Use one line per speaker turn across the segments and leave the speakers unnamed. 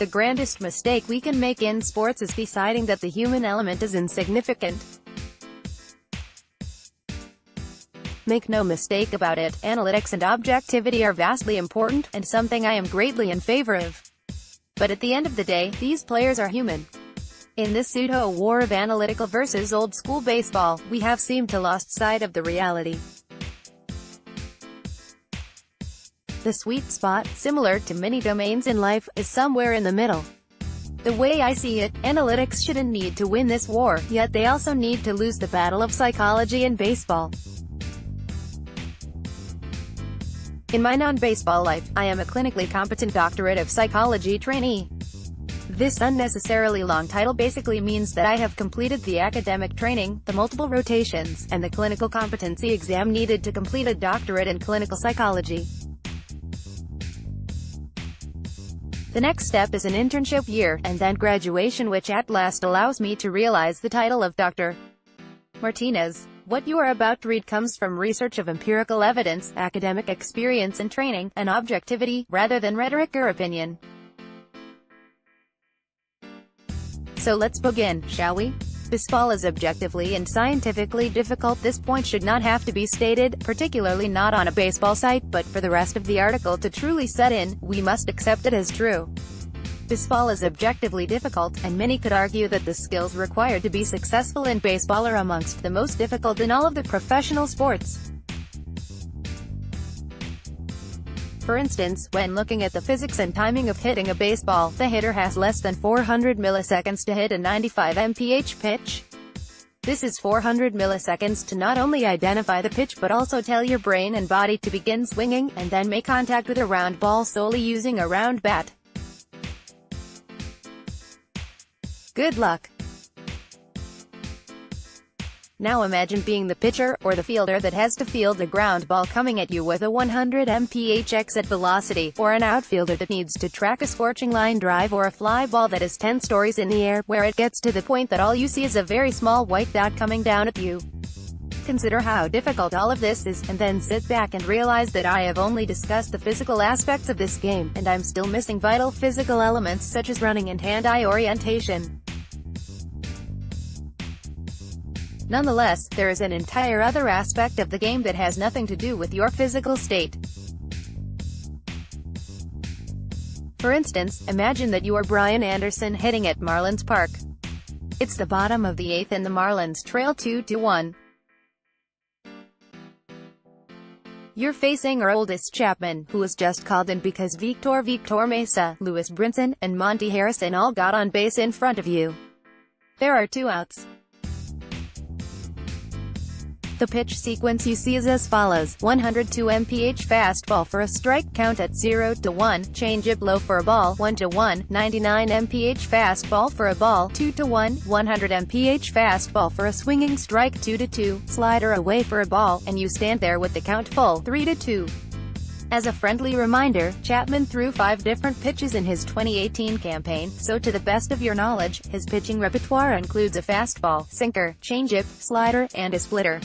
The grandest mistake we can make in sports is deciding that the human element is insignificant. Make no mistake about it, analytics and objectivity are vastly important, and something I am greatly in favor of. But at the end of the day, these players are human. In this pseudo-war of analytical versus old-school baseball, we have seemed to lost sight of the reality. The sweet spot, similar to many domains in life, is somewhere in the middle. The way I see it, analytics shouldn't need to win this war, yet they also need to lose the battle of psychology in baseball. In my non-baseball life, I am a clinically competent doctorate of psychology trainee. This unnecessarily long title basically means that I have completed the academic training, the multiple rotations, and the clinical competency exam needed to complete a doctorate in clinical psychology. The next step is an internship year, and then graduation which at last allows me to realize the title of Dr. Martinez. What you are about to read comes from research of empirical evidence, academic experience and training, and objectivity, rather than rhetoric or opinion. So let's begin, shall we? Baseball is objectively and scientifically difficult this point should not have to be stated, particularly not on a baseball site, but for the rest of the article to truly set in, we must accept it as true. Baseball is objectively difficult, and many could argue that the skills required to be successful in baseball are amongst the most difficult in all of the professional sports. For instance, when looking at the physics and timing of hitting a baseball, the hitter has less than 400 milliseconds to hit a 95 mph pitch. This is 400 milliseconds to not only identify the pitch but also tell your brain and body to begin swinging, and then make contact with a round ball solely using a round bat. Good luck! Now imagine being the pitcher, or the fielder that has to field a ground ball coming at you with a 100 mph exit velocity, or an outfielder that needs to track a scorching line drive or a fly ball that is 10 stories in the air, where it gets to the point that all you see is a very small white dot coming down at you. Consider how difficult all of this is, and then sit back and realize that I have only discussed the physical aspects of this game, and I'm still missing vital physical elements such as running and hand-eye orientation. Nonetheless, there is an entire other aspect of the game that has nothing to do with your physical state. For instance, imagine that you are Brian Anderson hitting at Marlins Park. It's the bottom of the eighth and the Marlins trail 2-1. You're facing Aroldis Chapman, who was just called in because Victor Victor Mesa, Lewis Brinson, and Monte Harrison all got on base in front of you. There are two outs. The pitch sequence you see is as follows, 102 mph fastball for a strike count at 0 to 1, changeup low for a ball, 1 to 1, 99 mph fastball for a ball, 2 to 1, 100 mph fastball for a swinging strike 2 to 2, slider away for a ball, and you stand there with the count full, 3 to 2. As a friendly reminder, Chapman threw five different pitches in his 2018 campaign, so to the best of your knowledge, his pitching repertoire includes a fastball, sinker, changeup, slider, and a splitter.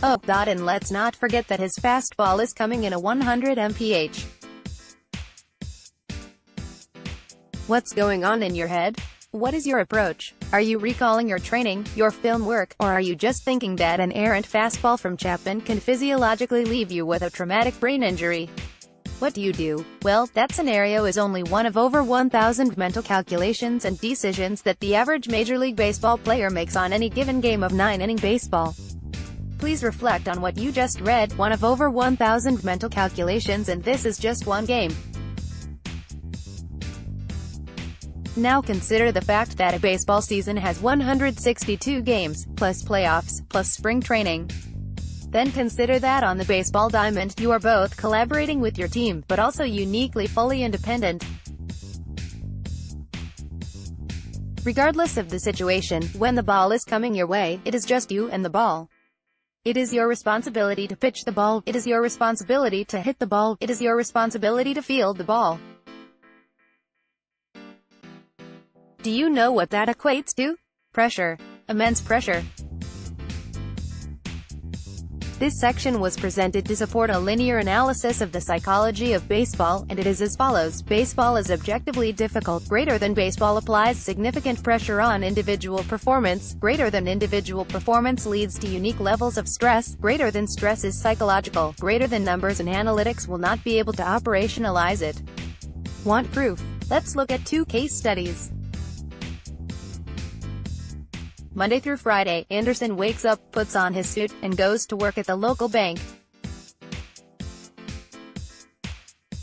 Oh, God and let's not forget that his fastball is coming in a 100 mph. What's going on in your head? What is your approach? Are you recalling your training, your film work, or are you just thinking that an errant fastball from Chapman can physiologically leave you with a traumatic brain injury? What do you do? Well, that scenario is only one of over 1,000 mental calculations and decisions that the average Major League Baseball player makes on any given game of nine-inning baseball. Please reflect on what you just read, one of over 1,000 mental calculations and this is just one game. Now consider the fact that a baseball season has 162 games, plus playoffs, plus spring training. Then consider that on the baseball diamond, you are both collaborating with your team, but also uniquely fully independent. Regardless of the situation, when the ball is coming your way, it is just you and the ball. It is your responsibility to pitch the ball, it is your responsibility to hit the ball, it is your responsibility to field the ball. Do you know what that equates to? Pressure. Immense pressure. This section was presented to support a linear analysis of the psychology of baseball, and it is as follows. Baseball is objectively difficult. Greater than baseball applies significant pressure on individual performance. Greater than individual performance leads to unique levels of stress. Greater than stress is psychological. Greater than numbers and analytics will not be able to operationalize it. Want proof? Let's look at two case studies. Monday through Friday, Anderson wakes up, puts on his suit, and goes to work at the local bank.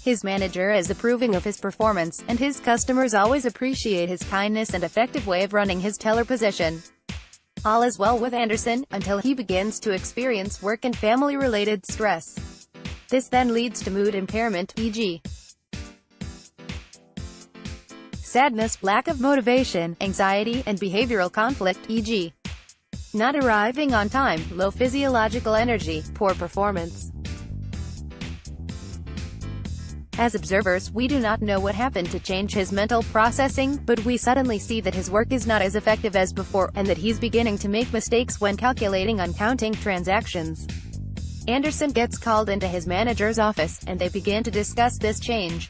His manager is approving of his performance, and his customers always appreciate his kindness and effective way of running his teller position. All is well with Anderson, until he begins to experience work and family-related stress. This then leads to mood impairment, e.g sadness, lack of motivation, anxiety, and behavioral conflict, e.g. not arriving on time, low physiological energy, poor performance. As observers, we do not know what happened to change his mental processing, but we suddenly see that his work is not as effective as before, and that he's beginning to make mistakes when calculating and counting transactions. Anderson gets called into his manager's office, and they begin to discuss this change.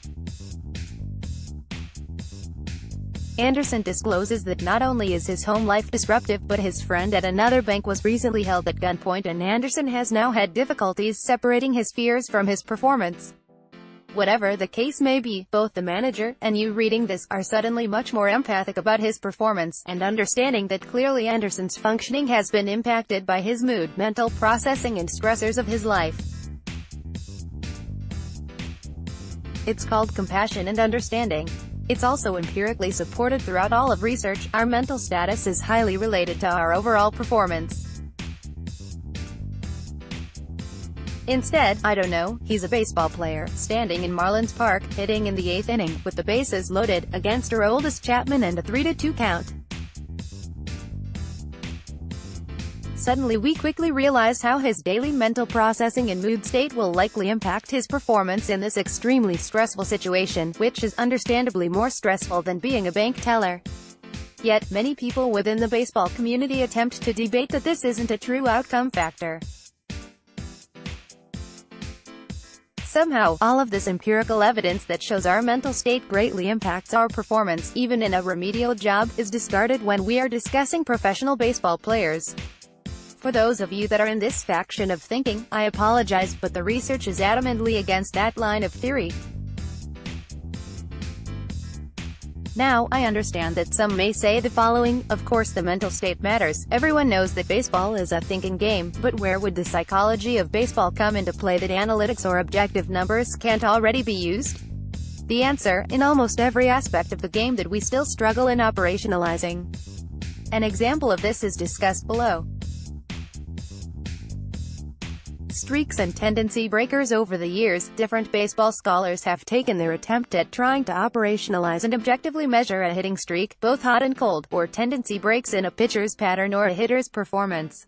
Anderson discloses that not only is his home life disruptive but his friend at another bank was recently held at gunpoint and Anderson has now had difficulties separating his fears from his performance. Whatever the case may be, both the manager, and you reading this, are suddenly much more empathic about his performance, and understanding that clearly Anderson's functioning has been impacted by his mood, mental processing and stressors of his life. It's called compassion and understanding. It's also empirically supported throughout all of research, our mental status is highly related to our overall performance. Instead, I don't know, he's a baseball player, standing in Marlins Park, hitting in the eighth inning, with the bases loaded, against Aroldis Chapman and a 3-2 count. Suddenly we quickly realize how his daily mental processing and mood state will likely impact his performance in this extremely stressful situation, which is understandably more stressful than being a bank teller. Yet, many people within the baseball community attempt to debate that this isn't a true outcome factor. Somehow, all of this empirical evidence that shows our mental state greatly impacts our performance, even in a remedial job, is discarded when we are discussing professional baseball players. For those of you that are in this faction of thinking, I apologize, but the research is adamantly against that line of theory. Now, I understand that some may say the following, of course the mental state matters, everyone knows that baseball is a thinking game, but where would the psychology of baseball come into play that analytics or objective numbers can't already be used? The answer, in almost every aspect of the game that we still struggle in operationalizing. An example of this is discussed below. Streaks and tendency breakers over the years, different baseball scholars have taken their attempt at trying to operationalize and objectively measure a hitting streak, both hot and cold, or tendency breaks in a pitcher's pattern or a hitter's performance.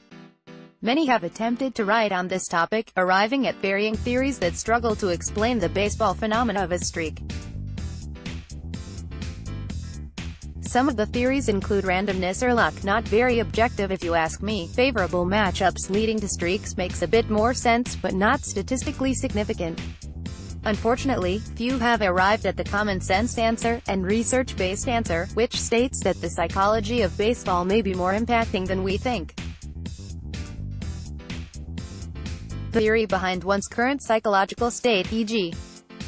Many have attempted to write on this topic, arriving at varying theories that struggle to explain the baseball phenomena of a streak. Some of the theories include randomness or luck, not very objective if you ask me. Favorable matchups leading to streaks makes a bit more sense, but not statistically significant. Unfortunately, few have arrived at the common-sense answer, and research-based answer, which states that the psychology of baseball may be more impacting than we think. The theory behind one's current psychological state, e.g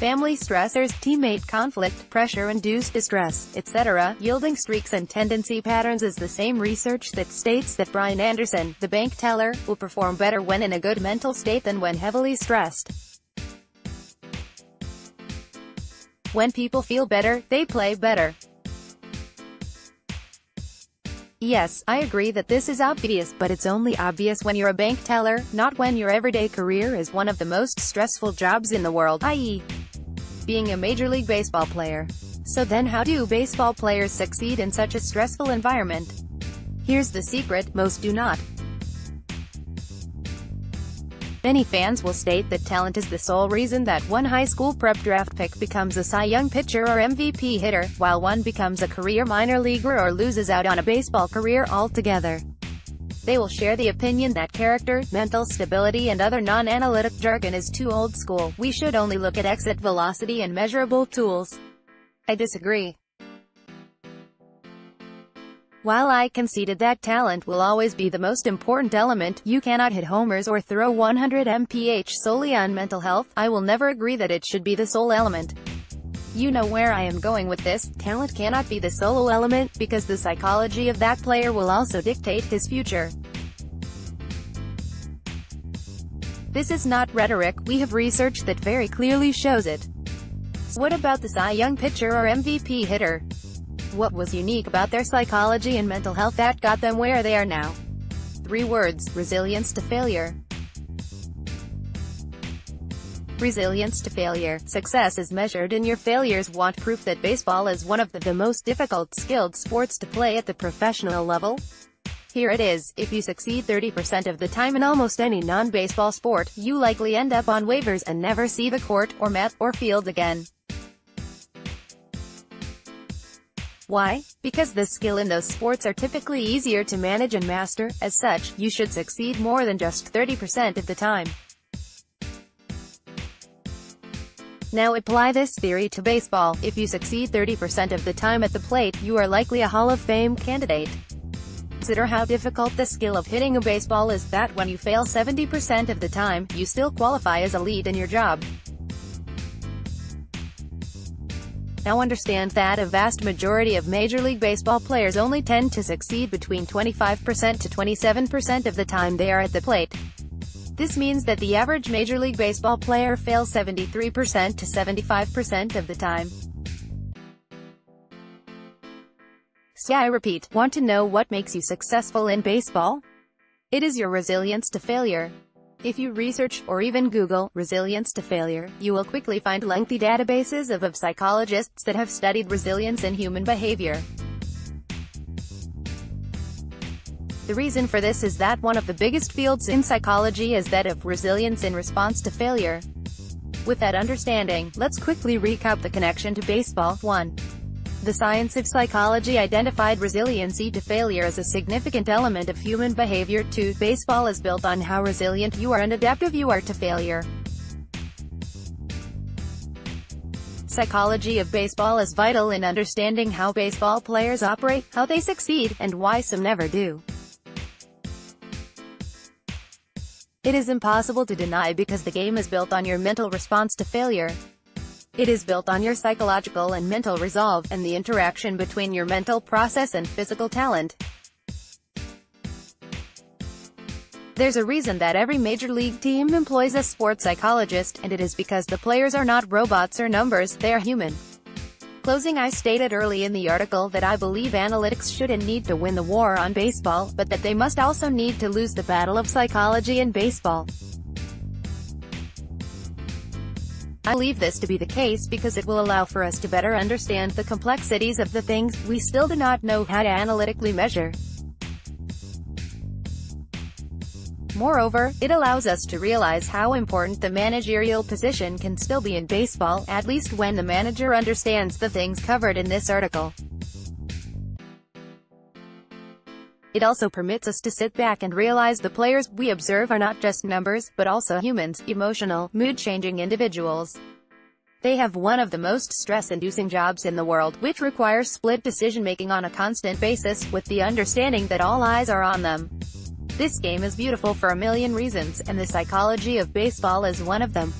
family stressors, teammate conflict, pressure-induced distress, etc., yielding streaks and tendency patterns is the same research that states that Brian Anderson, the bank teller, will perform better when in a good mental state than when heavily stressed. When people feel better, they play better. Yes, I agree that this is obvious, but it's only obvious when you're a bank teller, not when your everyday career is one of the most stressful jobs in the world, i.e being a Major League Baseball player. So then how do baseball players succeed in such a stressful environment? Here's the secret, most do not. Many fans will state that talent is the sole reason that one high school prep draft pick becomes a Cy Young pitcher or MVP hitter, while one becomes a career minor leaguer or loses out on a baseball career altogether. They will share the opinion that character, mental stability and other non-analytic jargon is too old school. We should only look at exit velocity and measurable tools. I disagree. While I conceded that talent will always be the most important element, you cannot hit homers or throw 100 mph solely on mental health, I will never agree that it should be the sole element. You know where I am going with this, talent cannot be the solo element, because the psychology of that player will also dictate his future. This is not rhetoric, we have research that very clearly shows it. What about the Cy Young pitcher or MVP hitter? What was unique about their psychology and mental health that got them where they are now? Three words, resilience to failure. Resilience to failure. Success is measured in your failures. Want proof that baseball is one of the, the most difficult skilled sports to play at the professional level? Here it is, if you succeed 30% of the time in almost any non-baseball sport, you likely end up on waivers and never see the court, or mat, or field again. Why? Because the skill in those sports are typically easier to manage and master, as such, you should succeed more than just 30% of the time. Now apply this theory to baseball. If you succeed 30% of the time at the plate, you are likely a Hall of Fame candidate. Consider how difficult the skill of hitting a baseball is, that when you fail 70% of the time, you still qualify as elite in your job. Now understand that a vast majority of Major League Baseball players only tend to succeed between 25% to 27% of the time they are at the plate. This means that the average Major League Baseball player fails 73% to 75% of the time. So I repeat, want to know what makes you successful in baseball? It is your resilience to failure. If you research, or even Google, resilience to failure, you will quickly find lengthy databases of, of psychologists that have studied resilience in human behavior. The reason for this is that one of the biggest fields in psychology is that of resilience in response to failure. With that understanding, let's quickly recap the connection to baseball. 1. The science of psychology identified resiliency to failure as a significant element of human behavior. 2. Baseball is built on how resilient you are and adaptive you are to failure. Psychology of baseball is vital in understanding how baseball players operate, how they succeed, and why some never do. It is impossible to deny because the game is built on your mental response to failure. It is built on your psychological and mental resolve, and the interaction between your mental process and physical talent. There's a reason that every major league team employs a sports psychologist, and it is because the players are not robots or numbers, they are human. Closing I stated early in the article that I believe analytics should and need to win the war on baseball, but that they must also need to lose the battle of psychology in baseball. I believe this to be the case because it will allow for us to better understand the complexities of the things we still do not know how to analytically measure. Moreover, it allows us to realize how important the managerial position can still be in baseball, at least when the manager understands the things covered in this article. It also permits us to sit back and realize the players we observe are not just numbers, but also humans, emotional, mood-changing individuals. They have one of the most stress-inducing jobs in the world, which requires split decision-making on a constant basis, with the understanding that all eyes are on them. This game is beautiful for a million reasons, and the psychology of baseball is one of them.